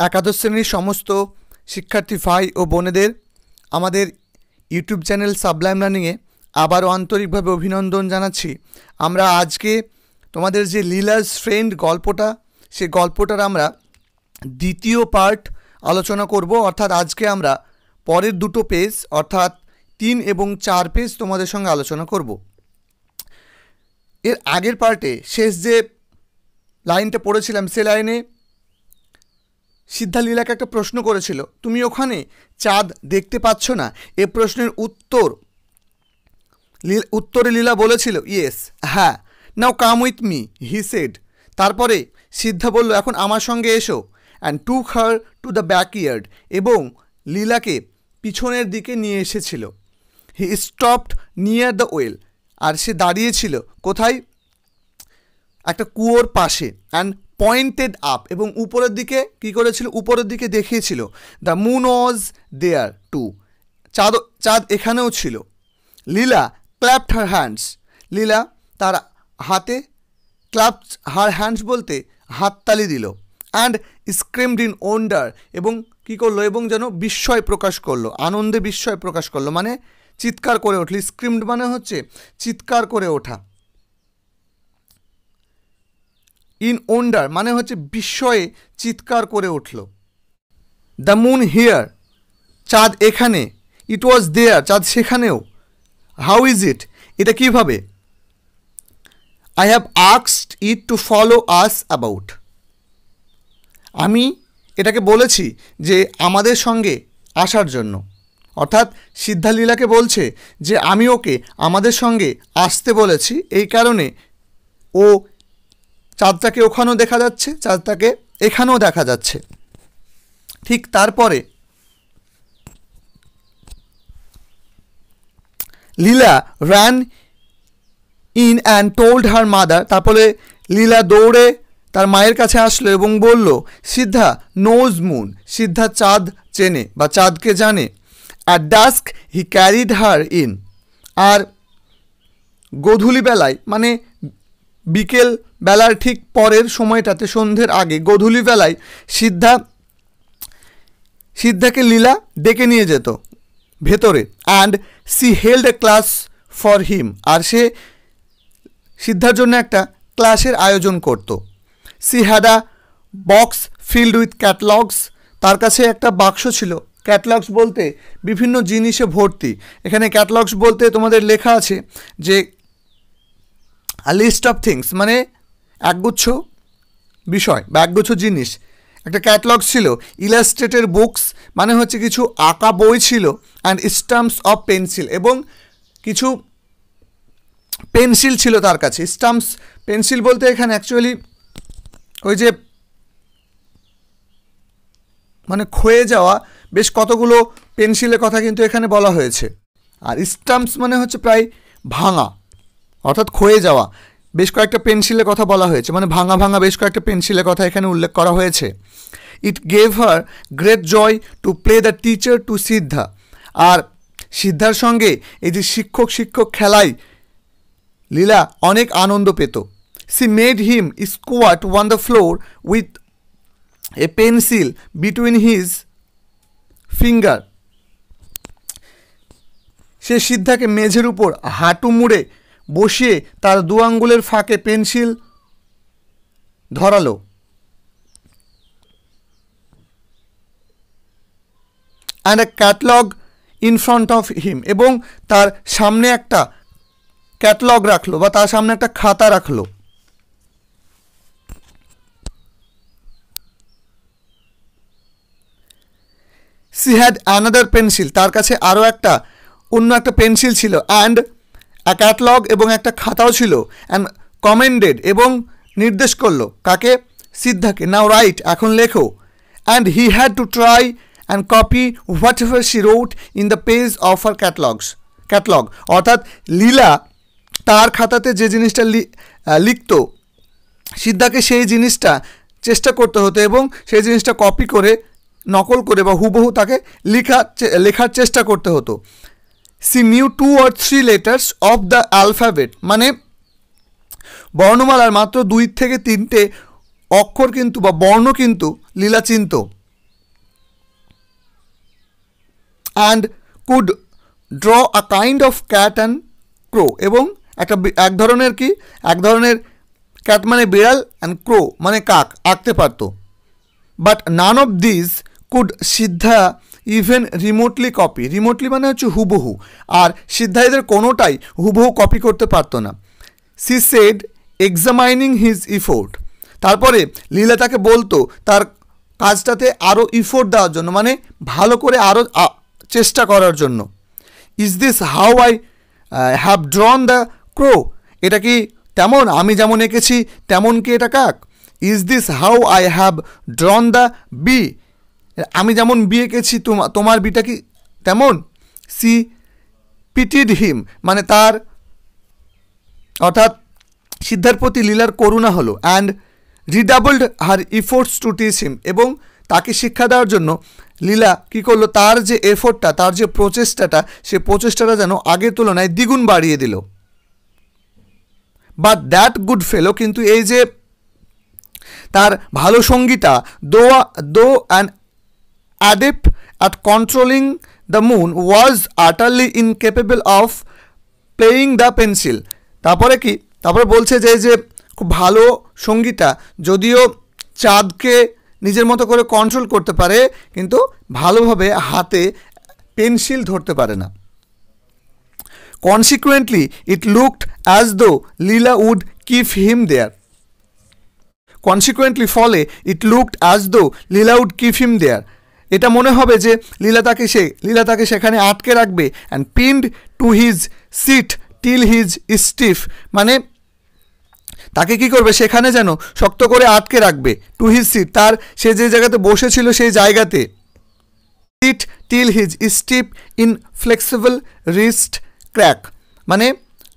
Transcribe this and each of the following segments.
একাদশ শ্রেণির সমস্ত শিক্ষার্থী ভাই ও বোনেদের আমাদের ইউটিউব চ্যানেল সাবলাইম রানিংয়ে আবারও আন্তরিকভাবে অভিনন্দন জানাচ্ছি। আমরা আজকে তোমাদের যে লীলাস ফ্রেন্ড গল্পটা, সে গল্পটার আমরা দ্বিতীয় পার্ট আলোচনা করব। অর্থাৎ আজকে আমরা পরের দুটো পেজ, অর্থাৎ তিন এবং চার পেজ তোমাদের সঙ্গে আলোচনা করব। এর আগের পার্টে শেষ যে লাইনটা পড়েছিলাম, সে লাইনে সিদ্ধা লীলাকে একটা প্রশ্ন করেছিল, তুমি ওখানে চাঁদ দেখতে পাচ্ছ না? এ প্রশ্নের উত্তর উত্তরে লীলা বলেছিল, ইয়েস হ্যাঁ now come with me, he said. তারপরে সিদ্ধা বলল, এখন আমার সঙ্গে এসো and took her to the backyard এবং লীলাকে পিছনের দিকে নিয়ে এসেছিল। He stopped near the well আর সে দাঁড়িয়েছিল কোথায়? একটা কুয়োর পাশে অ্যান্ড পয়েন্টেড আপ এবং উপরের দিকে কি করেছিল? উপরের দিকে দেখিয়েছিল। The moon was there too চাঁদ চাঁদ এখানেও ছিল। লীলা ক্ল্যাপড হার হ্যান্ডস লীলা তার হাতে ক্লাব হার হ্যান্ডস বলতে হাততালি দিল অ্যান্ড স্ক্রিমড ইন ওন্ডার এবং কি করল? এবং যেন বিস্ময় প্রকাশ করল। আনন্দে বিস্ময় প্রকাশ করল। মানে চিৎকার করে উঠল। স্ক্রিমড মানে হচ্ছে চিৎকার করে ওঠা। ইন ওন্ডার মানে হচ্ছে বিস্ময়ে চিৎকার করে উঠল। দ্য মুন হিয়ার, চাঁদ এখানে, ইট ওয়াজ দেয়ার, চাঁদ সেখানেও। How is it? এটা কীভাবে? I have আক্সড it to follow us about. আমি এটাকে বলেছি যে আমাদের সঙ্গে আসার জন্য। অর্থাৎ সিদ্ধালীলাকে বলছে যে আমি ওকে আমাদের সঙ্গে আসতে বলেছি, এই কারণে ও চাঁদটাকে ওখানেও দেখা যাচ্ছে, চাঁদটাকে এখানেও দেখা যাচ্ছে। ঠিক তারপরে Leela ran in and told her mother তারপরে লীলা দৌড়ে তার মায়ের কাছে আসলো এবং বলল, সিদ্ধা নোজ মুন সিদ্ধা চাঁদ চেনে বা চাঁদকে জানে। আর dusk he carried her in আর গধূলি বেলায় মানে বিকেল বেলার ঠিক পরের সময়টাতে সন্ধ্যের আগে গধূলি বেলায় সিদ্ধা, সিদ্ধাকে লীলা ডেকে নিয়ে যেত ভেতরে and she held a class for him আর সে সিদ্ধার জন্য একটা ক্লাসের আয়োজন করত। She had a box filled with catalogues তার কাছে একটা বাক্স ছিল। ক্যাটলগস বলতে বিভিন্ন জিনিসে ভর্তি। এখানে ক্যাটলগস বলতে তোমাদের লেখা আছে যে আ লিস্ট অফ থিংস মানে একগুচ্ছ বিষয় বা একগুচ্ছ জিনিস। একটা ক্যাটলগ ছিল ইলাস্ট্রেটের বুকস মানে হচ্ছে কিছু আঁকা বই ছিল অ্যান্ড স্টাম্পস অফ পেন্সিল এবং কিছু পেন্সিল ছিল তার কাছে। স্টাম্পস পেন্সিল বলতে এখানে অ্যাকচুয়ালি ওই যে মানে ক্ষয়ে যাওয়া বেশ কতগুলো পেন্সিলের কথা কিন্তু এখানে বলা হয়েছে। আর স্টাম্পস মানে হচ্ছে প্রায় ভাঙা। অর্থাৎ ক্ষয়ে যাওয়া। বেশ কয়েকটা পেন্সিলের কথা বলা হয়েছে মানে ভাঙা ভাঙা বেশ কয়েকটা পেন্সিলের কথা এখানে উল্লেখ করা হয়েছে। It gave her great joy to play the teacher to Siddha আর সিদ্ধার সঙ্গে এই যে শিক্ষক শিক্ষক খেলায় লীলা অনেক আনন্দ পেত। She made him squat on the floor with a pencil between his finger সে সিদ্ধাকে মেঝের উপর হাঁটু মুড়ে বসিয়ে তার দু আঙ্গুলের ফাঁকে pencil ধরালো। And a catalogue in front of him এবং তার সামনে একটা ক্যাটলগ রাখল বা তার সামনে একটা খাতা রাখল। সি হ্যাড অ্যানাদার পেন্সিল তার কাছে আরও একটা, অন্য একটা পেন্সিল ছিল। অ্যান্ড ক্যাটলগ এবং একটা খাতাও ছিল অ্যান্ড কমেন্ডেড এবং নির্দেশ করল। কাকে? সিদ্ধাকে। নাও রাইট এখন লেখো। And he had to try and copy what she wrote in the page of her catalogues catalogue অর্থাৎ লীলা তার খাতাতে যে জিনিসটা লিখত, সিদ্ধাকে সেই জিনিসটা চেষ্টা করতে হতো এবং সেই জিনিসটা কপি করে, নকল করে বা হুবহু তাকে লেখা লেখার চেষ্টা করতে হতো। She knew two or three letters of the alphabet মানে বর্ণমালার মাত্র দুই থেকে তিনটে অক্ষর কিন্তু বা বর্ণ কিন্তু লীলাচিন্ত and could draw a kind of cat and crow এবং একটা এক ধরনের কি? এক ধরনের ক্যাট মানে বিড়াল অ্যান্ড ক্রো মানে কাক, আঁকতে পারত। But none of this could Siddha even remotely copy remotely মানে হচ্ছে হুবহু। আর সিদ্ধা এদের কোনোটাই হুবহু কপি করতে পারতো না। She said examining his effort তারপরে লীলা তাকে বলতো, তার কাজটাতে আরও ইফোর্ট দেওয়ার জন্য মানে ভালো করে আরও চেষ্টা করার জন্য। Is this how I have drawn the crow এটা কি তেমন? আমি যেমন এঁকেছি, তেমন কি এটা কাক? Is this how I have drawn the B আমি যেমন বিয়ে তোমা- তোমার বিটা কি তেমন? সি পিটিড হিম মানে তার, অর্থাৎ সিদ্ধার প্রতি লীলার করুণা হলো and redoubled her efforts to teach him এবং তাকে শিক্ষা দেওয়ার জন্য লীলা কী করল? তার যে এফোর্টটা তার যে প্রচেষ্টাটা, সে প্রচেষ্টাটা যেন আগের তুলনায় দ্বিগুণ বাড়িয়ে দিল। বাট দ্যাট গুড ফেলো কিন্তু এই যে তার ভালো Sangeeta though though an adept at controlling the moon was utterly incapable of playing the pencil তারপরে কি? তারপরে বলছে যে যে খুব ভালো সঙ্গীতা যদিও চাঁদকে নিজের মতো করে কন্ট্রোল করতে পারে, কিন্তু ভালোভাবে হাতে পেন্সিল ধরতে পারে না। Consequently it looked as though Leela would keep him there consequently ফলে it looked as though Leela would keep him দেয়ার এটা মনে হবে যে লীলা তাকে সে, লীলা তাকে সেখানে আটকে রাখবে and pinned to his seat till his stiff মানে তাকে কি করবে? সেখানে যেন শক্ত করে আটকে রাখবে টু হিজ সিট তার, সে যে জায়গাতে বসেছিল সেই জায়গাতে seat till his stiff inflexible wrist crack মানে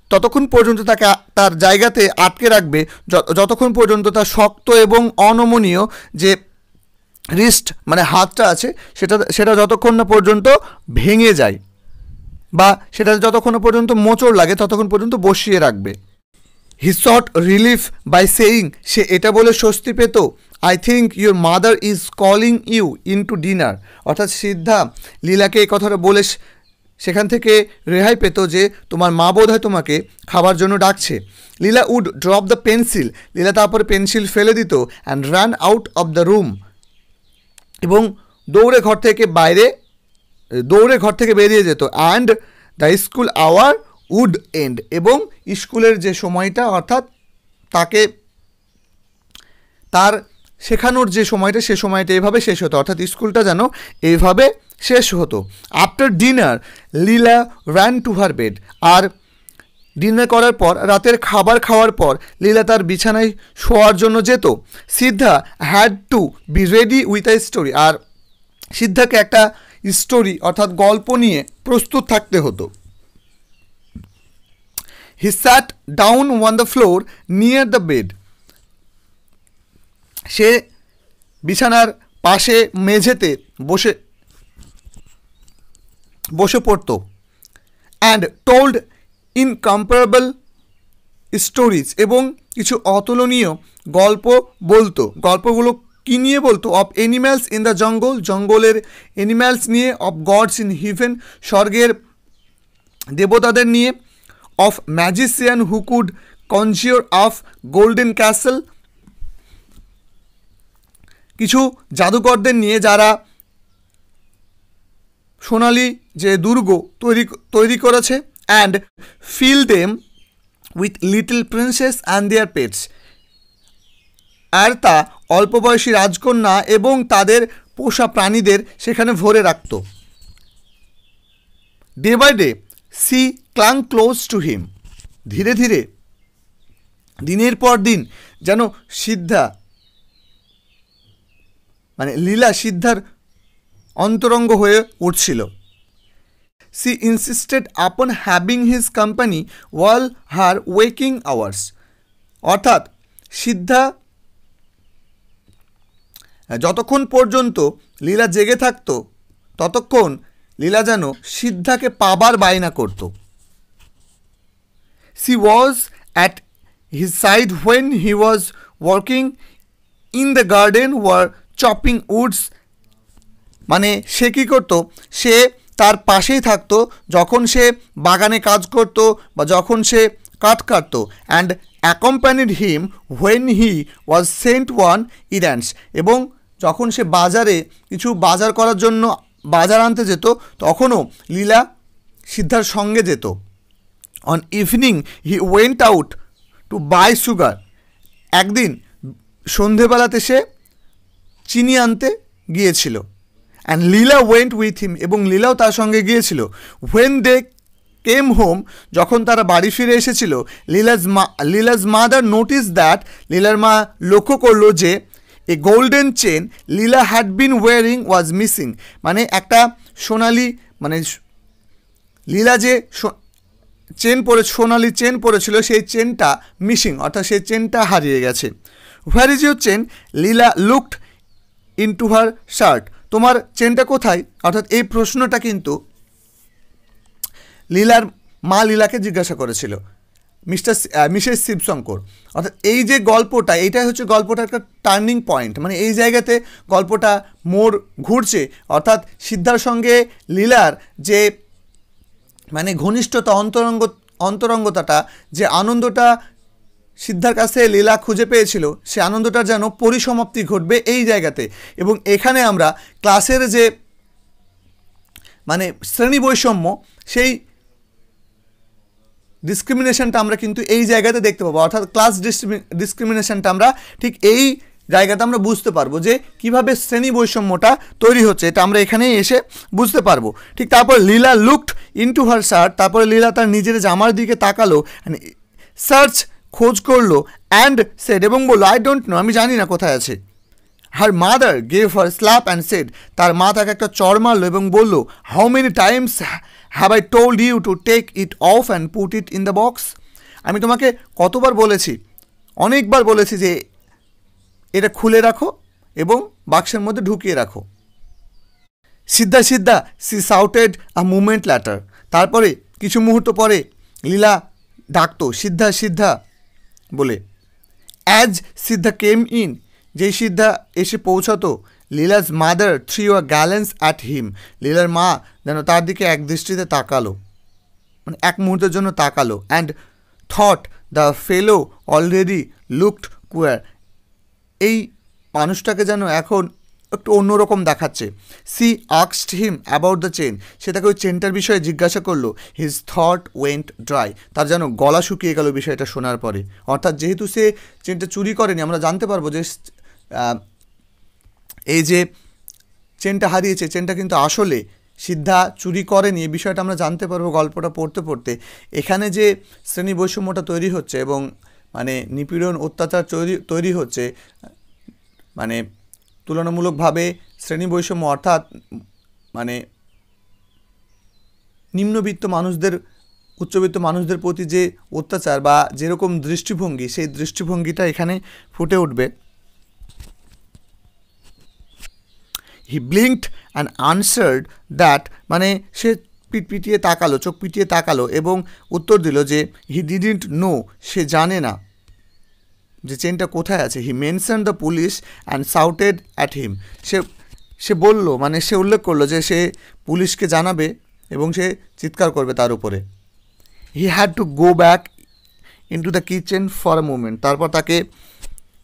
ততক্ষণ পর্যন্ত তাকে তার জায়গাতে আটকে রাখবে যতক্ষণ পর্যন্ত তার শক্ত এবং অনমনীয় যে রিস্ট মানে হাতটা আছে, সেটা সেটা যতক্ষণ না পর্যন্ত ভেঙে যায় বা সেটা যতক্ষণ পর্যন্ত মোচড় লাগে, ততক্ষণ পর্যন্ত বসিয়ে রাখবে। He sought relief by saying সে এটা বলে স্বস্তি পেত I think your mother is calling you in to dinner অর্থাৎ সিদ্ধা লীলাকে এই কথাটা বলে সেখান থেকে রেহাই পেত যে তোমার মা বোধ হয় তোমাকে খাবার জন্য ডাকছে। Leela would drop the pencil Leela তারপরে পেন্সিল ফেলে দিত and run out of the room এবং দৌড়ে ঘর থেকে বাইরে, দৌড়ে ঘর থেকে বেরিয়ে যেত। And the school hour would end এবং স্কুলের যে সময়টা, অর্থাৎ তাকে, তার শেখানোর যে সময়টা, সে সময়টা এভাবে শেষ হতো। অর্থাৎ স্কুলটা যেন এইভাবে শেষ হতো। After dinner Leela ran to her bed R dinner করার পর, রাতের খাবার খাওয়ার পর লীলা তার বিছানায় শোয়ার জন্য যেত। Siddha had to be ready with a story আর সিদ্ধাকে একটা স্টোরি অর্থাৎ গল্প নিয়ে প্রস্তুত থাকতে হতো। He sat down on the floor near the bed সে বিছানার পাশে মেঝেতে বসে বসে পড়তো। অ্যান্ড টোল্ড ইনকম্পারেবল স্টোরিজ এবং কিছু অতুলনীয় গল্প বলতো। গল্পগুলো কী নিয়ে বলতো? Of animals in the jungle জঙ্গলের এনিম্যালস নিয়ে অফ গডস ইন হিভেন স্বর্গের দেবতাদের নিয়ে। Of magician who could conjure of golden castle কিছু জাদুকরদের নিয়ে যারা সোনালি যে দুর্গ তৈরি তৈরি করেছে। And fill them with little princess and their pets আর তা অল্প বয়সী রাজকন্যা এবং তাদের পোষা প্রাণীদের সেখানে ভরে রাখত। Day by day she clung close to him ধীরে ধীরে, দিনের পর দিন যেন সিদ্ধা মানে লীলা সিদ্ধার অন্তরঙ্গ হয়ে উঠছিল। She insisted upon having his company all her waking hours অর্থাৎ, সিদ্ধা যতক্ষণ পর্যন্ত লীলা জেগে থাকতো, ততক্ষণ লীলা যেন সিদ্ধাকে পাবার বায়না করত। She was at his side when he was working in the garden or chopping woods মানে সে কী করতো? সে তার পাশেই থাকতো যখন সে বাগানে কাজ করত বা যখন সে কাঠ কাটত। And accompanied him when he was sent on errands এবং যখন সে বাজারে কিছু বাজার করার জন্য বাজার আনতে যেত, তখনও লীলা সিদ্ধার সঙ্গে যেত। One evening he went out to buy sugar একদিন সন্ধেবেলাতে সে চিনি আনতে গিয়েছিল। And Leela went with him এবং লীলাও তার সঙ্গে গিয়েছিল। হোয়েন দে কেম হোম যখন তারা বাড়ি ফিরে এসেছিল লীলাজ মা লীলাজ মাদার নোটিস দ্যাট লীলার মা লক্ষ্য করল যে a golden chain Leela had been wearing was missing মানে একটা সোনালি মানে লীলা যে চেন পরে, সোনালি চেন পরেছিল, সেই চেনটা মিসিং অর্থাৎ সেই চেনটা হারিয়ে গেছে। Where is your chain Leela looked into her shirt তোমার চেনটা কোথায়? অর্থাৎ এই প্রশ্নটা কিন্তু লীলার মা লীলাকে জিজ্ঞাসা করেছিল, মিস্টার মিসেস শিবশঙ্কর। অর্থাৎ এই যে গল্পটা, এইটাই হচ্ছে গল্পটার একটা টার্নিং পয়েন্ট মানে এই জায়গাতে গল্পটা মোড় ঘুরছে। অর্থাৎ সিদ্ধার সঙ্গে লীলার যে মানে ঘনিষ্ঠতা, অন্তরঙ্গ, অন্তরঙ্গতাটা, যে আনন্দটা সিদ্ধার কাছে লীলা খুঁজে পেয়েছিল, সে আনন্দটার যেন পরিসমাপ্তি ঘটবে এই জায়গাতে। এবং এখানে আমরা ক্লাসের যে মানে শ্রেণি বৈষম্য, সেই ডিসক্রিমিনেশনটা আমরা কিন্তু এই জায়গাতে দেখতে পাবো। অর্থাৎ ক্লাস ডিসক্রিমিনেশনটা আমরা ঠিক এই জায়গাতে আমরা বুঝতে পারব যে কীভাবে শ্রেণি বৈষম্যটা তৈরি হচ্ছে। এটা আমরা এখানেই এসে বুঝতে পারব। ঠিক তারপর Leela looked into her shirt তারপরে লীলা তার নিজের জামার দিকে তাকালো সার্চ খোঁজ করল অ্যান্ড সেড এবং বলল আই ডোন্ট নো আমি জানি না কোথায় আছে। Her mother gave her slap and said তার মা তাকে একটা চর মারলো এবং বলল how many times have I told you to take it off and put it in the box আমি তোমাকে কতবার বলেছি, অনেকবার বলেছি যে এটা খুলে রাখো এবং বাক্সের মধ্যে ঢুকিয়ে রাখো। Siddha Siddha she shouted a moment later তারপরে, কিছু মুহূর্ত পরে, লীলা ডাকতো সিদ্ধা সিদ্ধা বলে অ্যাজ সিদ্ধা কেম ইন যেই সিদ্ধা এসে পৌঁছাতো লীলাজ মাদার থ্রি ওয়া গ্যালেন্স অ্যাট হিম লীলার মা যেন তার দিকে এক দৃষ্টিতে তাকালো মানে এক মুহূর্তের জন্য তাকালো and thought the fellow already looked queer এই মানুষটাকে যেন এখন একটু অন্যরকম দেখাচ্ছে। সি আক্সড হিম অ্যাবাউট দ্য চেন সে তাকে ওই চেনটার বিষয়ে জিজ্ঞাসা করল। হিজ থট ওয়েন্ট ড্রাই তার যেন গলা শুকিয়ে গেল বিষয়টা শোনার পরে। অর্থাৎ যেহেতু সে চেনটা চুরি করেনি, আমরা জানতে পারব যে এই যে চেনটা হারিয়েছে চেনটা কিন্তু আসলে সিদ্ধা চুরি করেনি, এই বিষয়টা আমরা জানতে পারব গল্পটা পড়তে পড়তে। এখানে যে শ্রেণি বৈষম্যটা তৈরি হচ্ছে এবং মানে নিপীড়ন অত্যাচার তৈরি তৈরি হচ্ছে মানে তুলনামূলকভাবে শ্রেণি বৈষম্য অর্থাৎ মানে নিম্নবিত্ত মানুষদের, উচ্চবিত্ত মানুষদের প্রতি যে অত্যাচার বা যেরকম দৃষ্টিভঙ্গি, সেই দৃষ্টিভঙ্গিটা এখানে ফুটে উঠবে। He blinked and answered that মানে সে পিট পিটিয়ে তাকালো, চোখ পিটিয়ে তাকালো এবং উত্তর দিল যে হি ডিডিন্ট নো সে জানে না। যে চেনটা কোথায় আছে? He mention the police and shouted at him সে সে বলল মানে সে উল্লেখ করল যে সে পুলিশকে জানাবে এবং সে চিৎকার করবে তার উপরে। He had to go back into the kitchen for a moment তারপর তাকে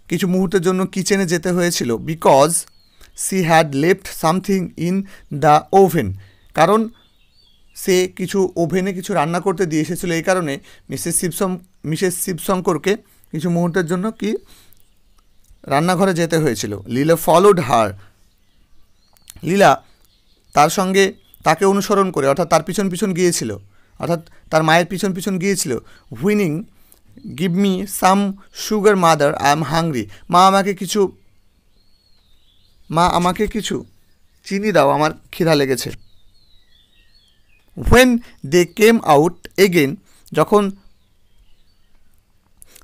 কিছু মুহূর্তের জন্য কিচেনে যেতে হয়েছিল because she had left something in the oven কারণ সে কিছু ওভেনে কিছু রান্না করতে দিয়ে এসেছিল। এই কারণে মিসেস শিবশং মিসেস শিবশঙ্করকে কিছু মুহূর্তের জন্য কি? রান্নাঘরে যেতে হয়েছিল। লীলা ফলোড হার। লীলা তার সঙ্গে তাকে অনুসরণ করে, অর্থাৎ তার পিছন পিছন গিয়েছিল, অর্থাৎ তার মায়ের পিছন পিছন গিয়েছিল whining give me some sugar mother I am hungry মা আমাকে কিছু, মা আমাকে কিছু চিনি দাও, আমার খিদা লেগেছে। When they came out again যখন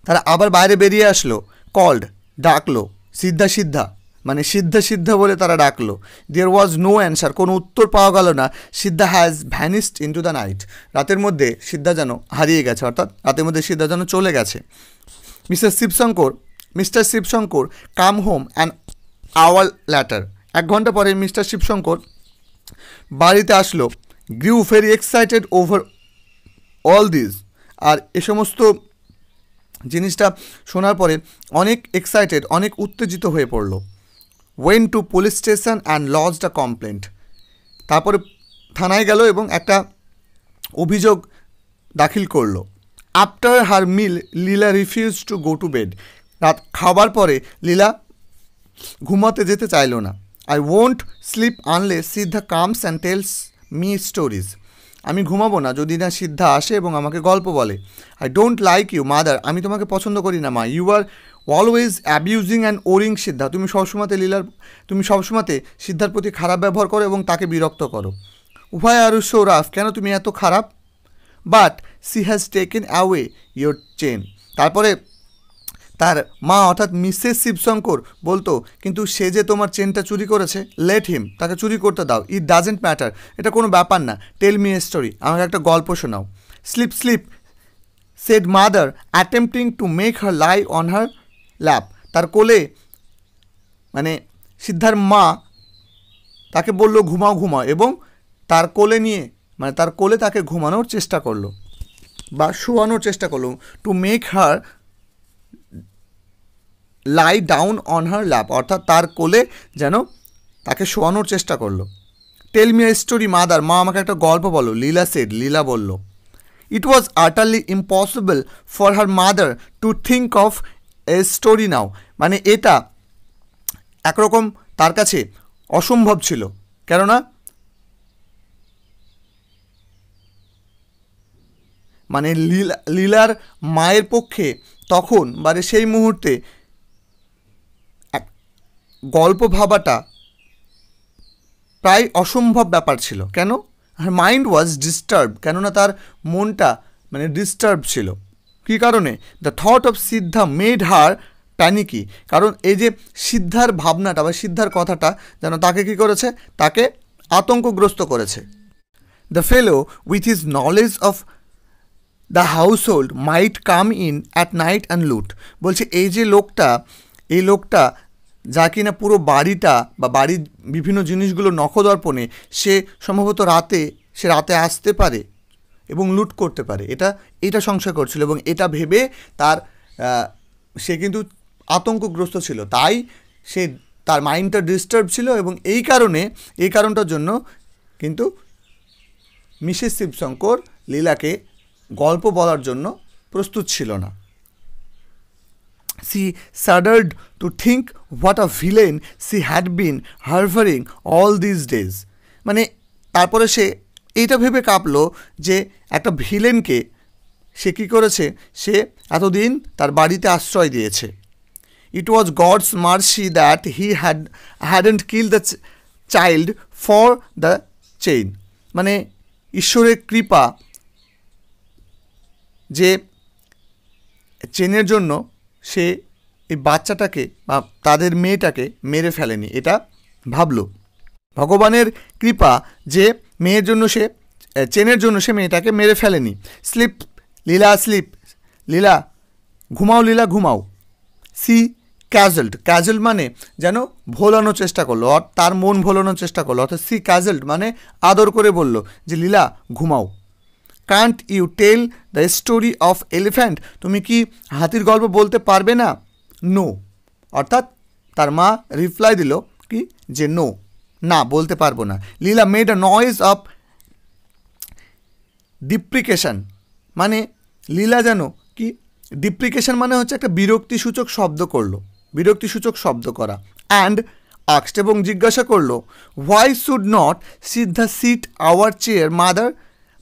তারা আবার বাইরে বেরিয়ে আসলো কল্ড ডাকলো, সিদ্ধা সিদ্ধা মানে সিদ্ধা সিদ্ধা বলে তারা ডাকলো। দেয়ার ওয়াজ নো অ্যান্সার কোনো উত্তর পাওয়া গেল না। Siddha has vanished into the night রাতের মধ্যে সিদ্ধা যেন হারিয়ে গেছে, অর্থাৎ রাতের মধ্যে সিদ্ধা যেন চলে গেছে। Mister Shivshankar mister Shivshankar come home and hour later এক ঘণ্টা পরে মিস্টার শিবশঙ্কর বাড়িতে আসলো। Grew very excited over all this. আর এ সমস্ত জিনিসটা শোনার পরে অনেক এক্সাইটেড অনেক উত্তেজিত হয়ে পড়ল। Went to police station and lodge the complaint তারপরে থানায় গেল এবং একটা অভিযোগ দাখিল করল। After her meal Leela refuse to go to bed রাত খাবার পরে লীলা ঘুমাতে যেতে চাইলো না। I won't sleep unless Siddha comes and tells me stories আমি ঘুমাবো না যদি না সিদ্ধা আসে এবং আমাকে গল্প বলে। I don't like you mother আমি তোমাকে পছন্দ করি না, মা। You are always abusing and worrying Siddha. তুমি সবসময়তে লীলার তুমি সবসময়তে সিদ্ধার প্রতি খারাপ ব্যবহার করো এবং তাকে বিরক্ত করো। উভয় আরু সৌরাফ কেন তুমি এত খারাপ? But she has taken away your chain তারপরে তার মা অর্থাৎ মিসেস শিবশঙ্কর বলতো, কিন্তু সে যে তোমার চেনটা চুরি করেছে লেট হিম তাকে চুরি করতে দাও। ইট ডাজেন্ট ম্যাটার এটা কোনো ব্যাপার না। টেল মি এ স্টোরি আমাকে একটা গল্প শোনাও। Sleep sleep said mother attempting to make her lie on her lap তার কোলে মানে সিদ্ধার মা তাকে বলল, ঘুমাও ঘুমাও। এবং তার কোলে নিয়ে মানে তার কোলে তাকে ঘুমানোর চেষ্টা করল বা শোয়ানোর চেষ্টা করল। To make her lie down on her lap অর্থাৎ তার কোলে যেন তাকে শোয়ানোর চেষ্টা করল। টেল মি স্টোরি মাদার মা, আমাকে একটা গল্প বলো। লীলা সেড লীলা বলল it was utterly impossible for her mother to think of a story now মানে এটা একরকম তার কাছে অসম্ভব ছিল। কেননা মানে লীলা, লীলার মায়ের পক্ষে তখন মানে সেই মুহূর্তে গল্প ভাবাটা প্রায় অসম্ভব ব্যাপার ছিল। কেন? হার মাইন্ড ওয়াজ ডিস্টার্ব কেননা তার মনটা মানে ডিস্টার্ব ছিল। কী কারণে? The thought of Siddha made her panicky কারণ এই যে সিদ্ধার ভাবনাটা বা সিদ্ধার কথাটা যেন তাকে কী করেছে? তাকে আতঙ্কগ্রস্ত করেছে। The fellow with his knowledge of the household might come in at night and loot বলছে, এই যে লোকটা, এই লোকটা যা কিনা পুরো বাড়িটা বা বাড়ির বিভিন্ন জিনিসগুলো নখদর্পণে সে সম্ভবত রাতে, সে রাতে আসতে পারে এবং লুট করতে পারে। এটা এটা সংশয় করছিল এবং এটা ভেবে তার সে কিন্তু আতঙ্কগ্রস্ত ছিল। তাই সে, তার মাইন্ডটা ডিস্টার্ব ছিল এবং এই কারণে, এই কারণটার জন্য কিন্তু মিসেস শিবশঙ্কর লীলাকে গল্প বলার জন্য প্রস্তুত ছিল না। She shuddered to think what a villain she had been হার্ভারিং all this days মানে তারপরে সে এইটা ভেবে কাঁপলো যে একটা ভিলেনকে সে কী করেছে? সে এতদিন তার বাড়িতে আশ্রয় দিয়েছে। It was God's mercy that he had hadn't kill the child for the chain মানে ঈশ্বরের কৃপা যে চেনের জন্য সে এই বাচ্চাটাকে বা তাদের মেয়েটাকে মেরে ফেলেনি, এটা ভাবল। ভগবানের কৃপা যে মেয়ের জন্য সে চেনের জন্য সে মেয়েটাকে মেরে ফেলেনি। স্লিপ, লীলা স্লিপ, লীলা ঘুমাও লীলা ঘুমাও। সি ক্যাজেল্ট ক্যাজেল্ট মানে যেন ভোলানোর চেষ্টা করল তার মন ভোলানোর চেষ্টা করল, অর্থাৎ সি ক্যাজেল্ট মানে আদর করে বলল যে, লীলা, ঘুমাও। Can't you tell the story of elephant তুমি কি হাতির গল্প বলতে পারবে না? নো অর্থাৎ তার মা রিপ্লাই দিল কি যে নো না বলতে পারব না। Leela made a noise of deprecation মানে লীলা যেন কি ডিপ্রিকেশন মানে হচ্ছে একটা বিরক্তিসূচক শব্দ করল। বিরক্তিসূচক শব্দ করা। অ্যান্ড আক্সড এবং জিজ্ঞাসা করল why should not Siddha sit our chair mother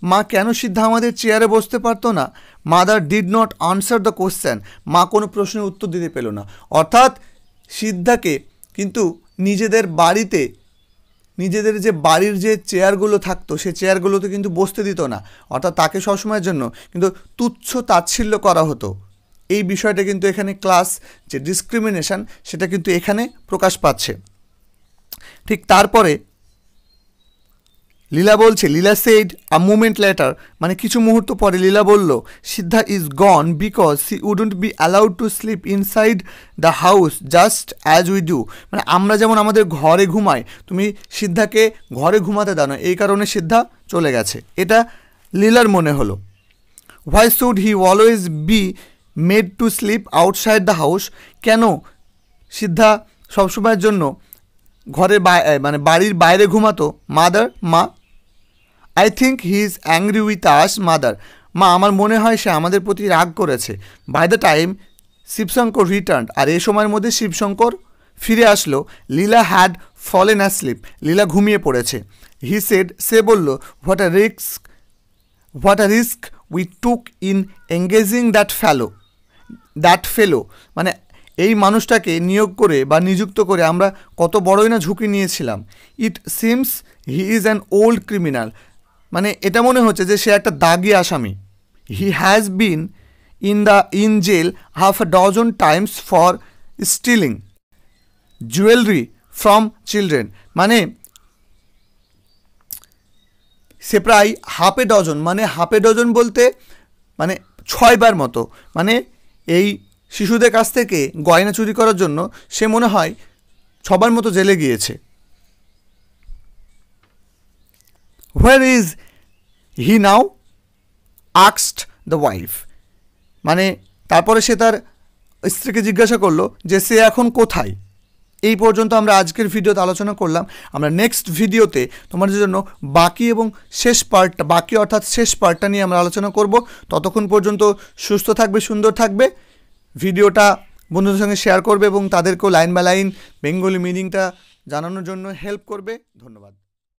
মা কেন সিদ্ধা আমাদের চেয়ারে বসতে পারতো না? Mother did not answer the question মা কোনো প্রশ্নের উত্তর দিতে পেল না। অর্থাৎ সিদ্ধাকে কিন্তু নিজেদের বাড়িতে, নিজেদের যে বাড়ির যে চেয়ারগুলো থাকতো, সে চেয়ারগুলোতে কিন্তু বসতে দিত না। অর্থাৎ তাকে সবসময়ের জন্য কিন্তু তুচ্ছ তাচ্ছিল্য করা হতো। এই বিষয়টা কিন্তু এখানে ক্লাস যে ডিসক্রিমিনেশন সেটা কিন্তু এখানে প্রকাশ পাচ্ছে। ঠিক তারপরে লীলা বলছে, Leela said a moment later মানে কিছু মুহূর্ত পরে লীলা বলল, Siddha is gone because she wouldn't be allowed to sleep inside the house just as we do মানে আমরা যেমন আমাদের ঘরে ঘুমাই, তুমি সিদ্ধাকে ঘরে ঘুমাতে দাও না, এই কারণে সিদ্ধা চলে গেছে। এটা লীলার মনে হলো। Why should he always be made to sleep outside the house কেন সিদ্ধা সবসময়ের জন্য ঘরের মানে বাড়ির বাইরে ঘুমাতো? মাদার মা I think he is angry with us mother মা, আমার মনে হয় সে আমাদের প্রতি রাগ করেছে। By the time Sivasankar return আর এই সময়ের মধ্যে শিবশঙ্কর ফিরে আসলো। Leela had fallen asleep Leela ঘুমিয়ে পড়েছে। হি সেড সে বলল what a risk what a risk we took in engaging that fellow that fellow মানে এই মানুষটাকে নিয়োগ করে বা নিযুক্ত করে আমরা কত বড়ই না ঝুঁকি নিয়েছিলাম। It seems he is an old criminal মানে এটা মনে হচ্ছে যে সে একটা দাগি আসামি। He has been in the in jail half a dozen times for stealing jewellery from children মানে সে প্রায় হাফে ডজন মানে হাফে ডজন বলতে মানে ছয়বার মতো। মানে এই শিশুদের কাছ থেকে গয়না চুরি করার জন্য সে মনে হয় ছবার মতো জেলে গিয়েছে। হোয়ার ইজ হি নাও আক্সড দ্য ওয়াইফ মানে তারপরে সে তার স্ত্রীকে জিজ্ঞাসা করল যে সে এখন কোথায়? এই পর্যন্ত আমরা আজকের ভিডিওতে আলোচনা করলাম। আমরা নেক্সট ভিডিওতে তোমাদের জন্য বাকি এবং শেষ পার্টটা বাকি অর্থাৎ শেষ পার্টটা নিয়ে আমরা আলোচনা করব। ততক্ষণ পর্যন্ত সুস্থ থাকবে, সুন্দর থাকবে। ভিডিওটা বন্ধুদের সঙ্গে শেয়ার করবে এবং তাদেরকেও লাইন বাই লাইন বেঙ্গলি মিনিংটা জানানোর জন্য হেল্প করবে। ধন্যবাদ।